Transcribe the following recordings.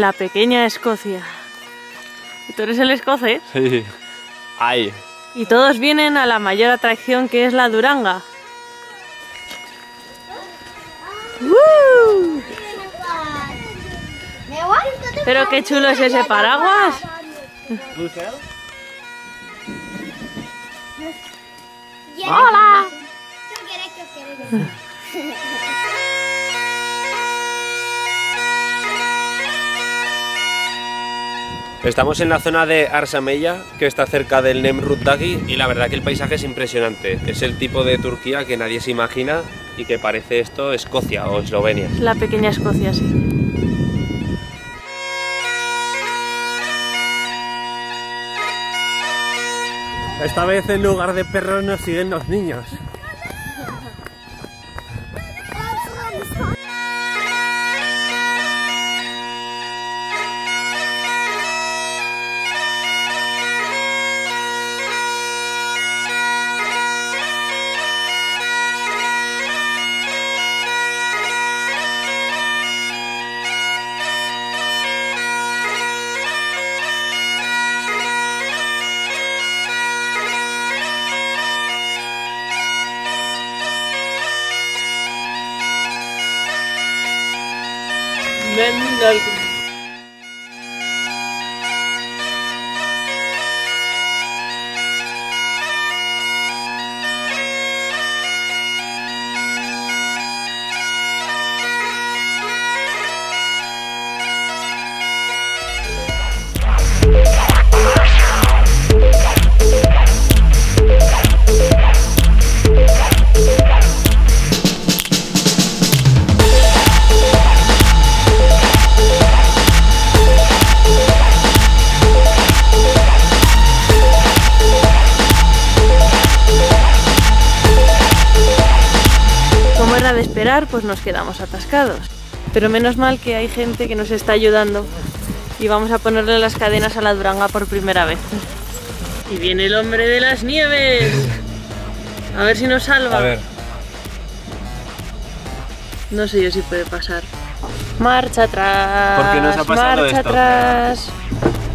La pequeña Escocia. ¿Y tú eres el escocés? Sí. Ay. Y todos vienen a la mayor atracción que es la Duranga. ¡Woo! Pero qué chulo es ese paraguas. ¡Hola! Estamos en la zona de Arsameya, que está cerca del Nemrut Dagi, y la verdad que el paisaje es impresionante. Es el tipo de Turquía que nadie se imagina y que parece esto Escocia o Eslovenia. La pequeña Escocia, sí. Esta vez en lugar de perros nos siguen los niños. Como pues nos quedamos atascados. Pero menos mal que hay gente que nos está ayudando y vamos a ponerle las cadenas a la Duranga por primera vez. Y viene el hombre de las nieves. A ver si nos salva. A ver. No sé yo si puede pasar. Marcha atrás. ¿Por qué nos ha pasado marcha esto? atrás.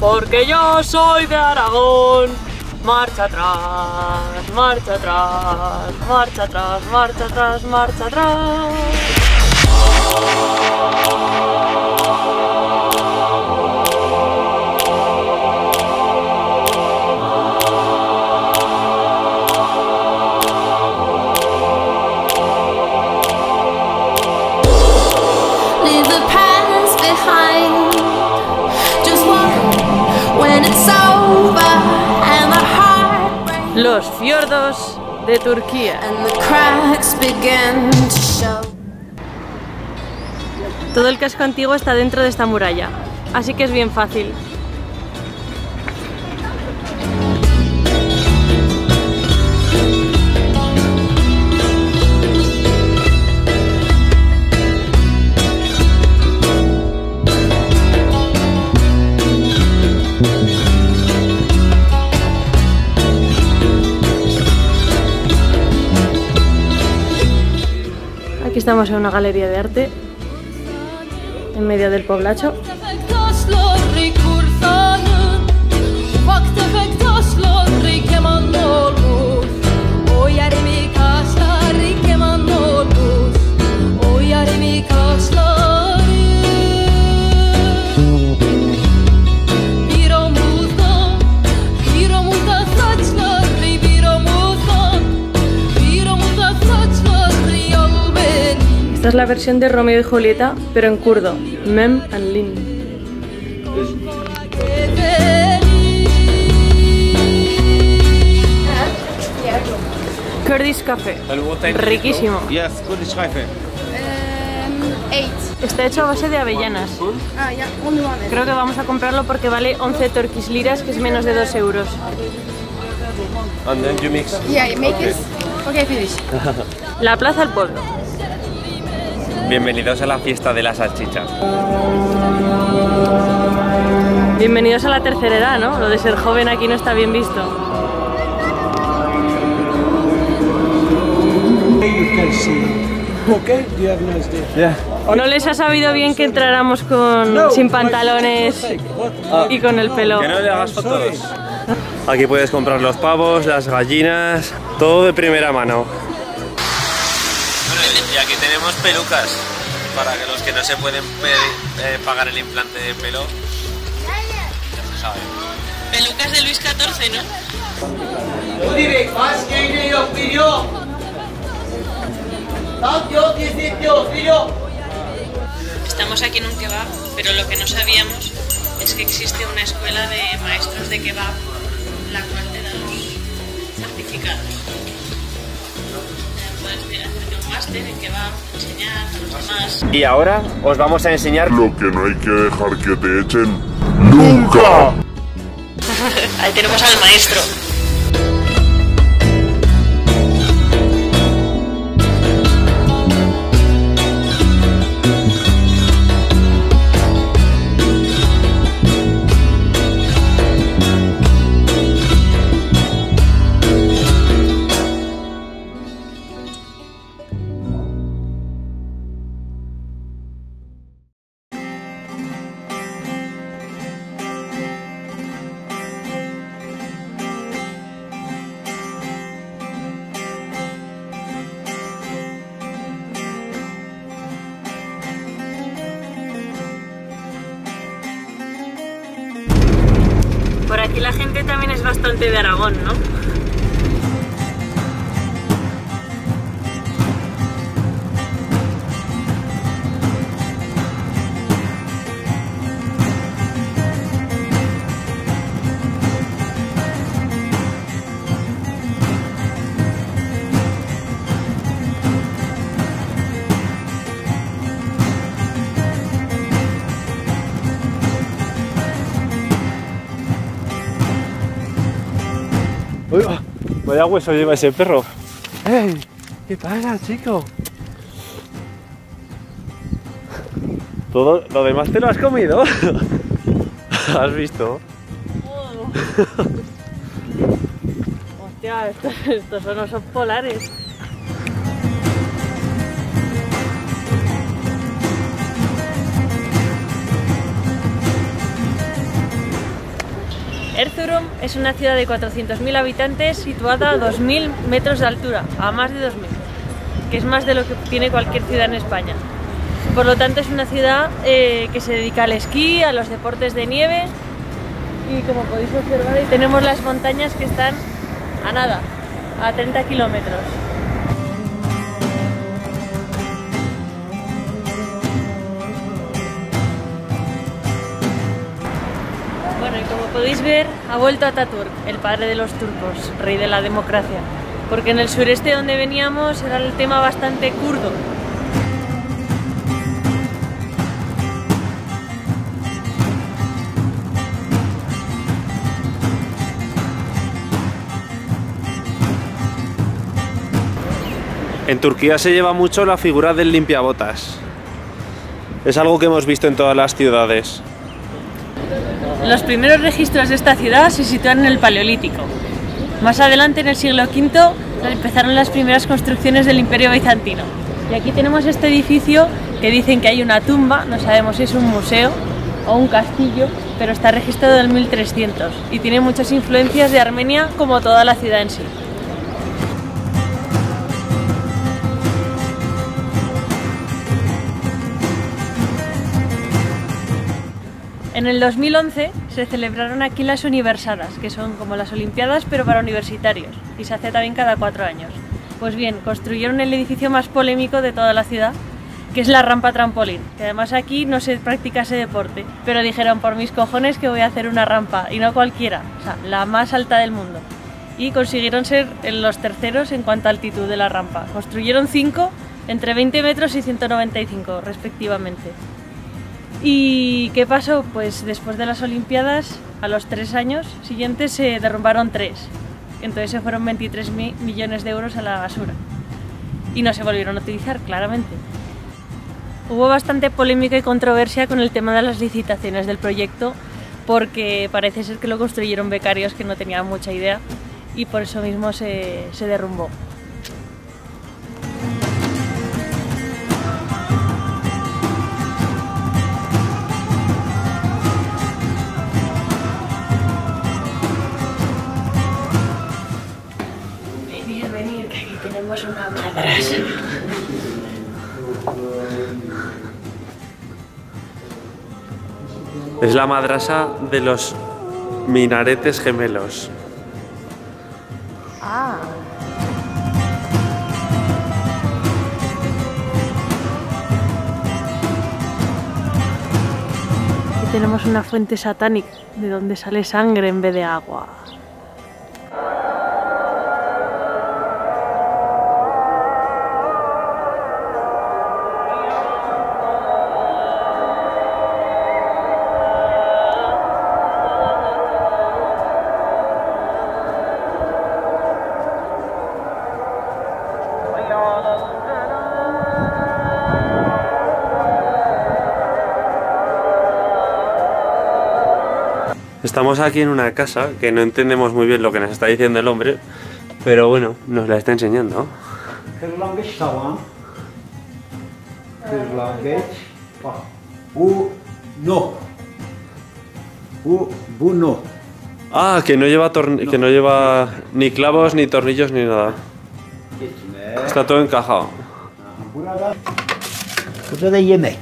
Porque yo soy de Aragón. Marcha atrás, marcha atrás, marcha atrás, marcha atrás, marcha atrás. Leave the past behind. Just walk when it's over Los fiordos de Turquía. Todo el casco antiguo está dentro de esta muralla, así que es bien fácil. Estamos en una galería de arte, en medio del poblacho. Es la versión de Romeo y Julieta, pero en kurdo, Mem and Lin. Kurdish Café, riquísimo. Yes, Kurdish Café. Está hecho a base de avellanas. Creo que vamos a comprarlo porque vale 11 turkish liras, que es menos de 2 euros. And then you mix. Yeah, you make it. Okay, finish. La plaza al pueblo. Bienvenidos a la fiesta de la salchicha. Bienvenidos a la tercera edad, ¿no? Lo de ser joven aquí no está bien visto. No les ha sabido bien que entráramos con sin pantalones y con el pelo. Que no le hagas fotos. Aquí puedes comprar los pavos, las gallinas, todo de primera mano. Tenemos pelucas para que los que no se pueden eh, pagar el implante de pelo. Ya se sabe. Pelucas de Luis XIV, ¿no? Udivik, baş geyne yok, biliyor. Tam yok, izit yok, biliyor. Estamos aquí en un kebab, pero lo que no sabíamos es que existe una escuela de maestros de kebab, la cual te da los certificados. Puedes ir enseñar a los demás. Y ahora os vamos a enseñar Lo que no hay que dejar que te echen nunca. Ahí tenemos al maestro. Aquí la gente también es bastante de Aragón, ¿no? Vaya hueso lleva ese perro. ¡Ey! ¿Qué pasa, chico? Todo lo demás te lo has comido. ¿Has visto? Hostia, estos, estos son polares. Erzurum es una ciudad de 400.000 habitantes situada a 2.000 metros de altura, a más de 2.000, que es más de lo que tiene cualquier ciudad en España. Por lo tanto es una ciudad eh, que se dedica al esquí, a los deportes de nieve y como podéis observar tenemos las montañas que están a nada, a 30 kilómetros. Podéis ver, ha vuelto Ataturk, el padre de los turcos, rey de la democracia, porque en el sureste donde veníamos era el tema bastante kurdo. En Turquía se lleva mucho la figura del limpiabotas. Es algo que hemos visto en todas las ciudades. Los primeros registros de esta ciudad se sitúan en el Paleolítico. Más adelante, en el siglo V, empezaron las primeras construcciones del Imperio Bizantino. Y aquí tenemos este edificio que dicen que hay una tumba, no sabemos si es un museo o un castillo, pero está registrado en 1300 y tiene muchas influencias de Armenia como toda la ciudad en sí. En el 2011 se celebraron aquí las Universadas, que son como las Olimpiadas pero para universitarios, y se hace también cada cuatro años. Pues bien, construyeron el edificio más polémico de toda la ciudad, que es la rampa trampolín, que además aquí no se practica ese deporte, pero dijeron por mis cojones que voy a hacer una rampa, y no cualquiera, o sea, la más alta del mundo. Y consiguieron ser los terceros en cuanto a altitud de la rampa. Construyeron cinco entre 20 metros y 195 respectivamente. ¿Y qué pasó? Pues después de las Olimpiadas, a los tres años siguientes se derrumbaron tres. Entonces se fueron 23 mi- millones de euros a la basura. Y no se volvieron a utilizar, claramente. Hubo bastante polémica y controversia con el tema de las licitaciones del proyecto, porque parece ser que lo construyeron becarios que no tenían mucha idea y por eso mismo se derrumbó. Es la madrasa de los minaretes gemelos. Ah. Tenemos una fuente satánica de donde sale sangre en vez de agua. Estamos aquí en una casa que no entendemos muy bien lo que nos está diciendo el hombre, pero bueno, nos la está enseñando. Kırlangıç tavan. Kırlangıç. Bak. Bu no. Bu bu no. Ah, que no lleva torni- que no lleva ni clavos, ni tornillos, ni nada. Geçme. Está todo encajado. Burada Burada da yemek.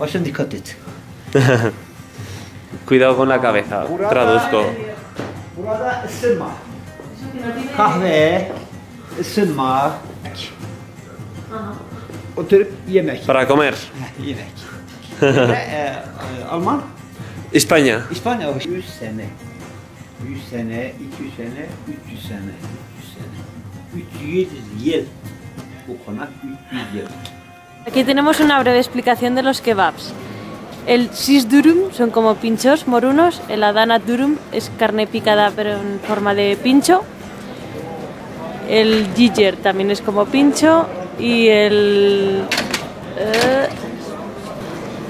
Başın dikkat et. Cuidado con la cabeza. Traduzco. Para comer. Alman, España. İspanya 100 sene. 100 sene, 200 sene, 300 sene, 300 sene. 300 yıl. Bu konak 300 yıl. Aquí tenemos una breve explicación de los kebabs. El sis durum son como pinchos morunos, el adana durum es carne picada pero en forma de pincho, el ginger también es como pincho y el eh,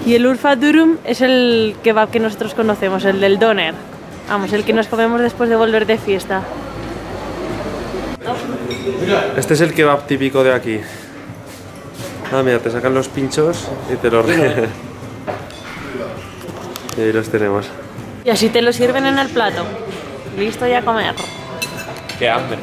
y el urfa durum es el kebab que nosotros conocemos, el del doner. Vamos, el que nos comemos después de volver de fiesta. Este es el kebab típico de aquí. Ah, mira, te sacan los pinchos y te los. Y ahí los tenemos. Y así te lo sirven en el plato. Listo ya a comer. Qué hambre.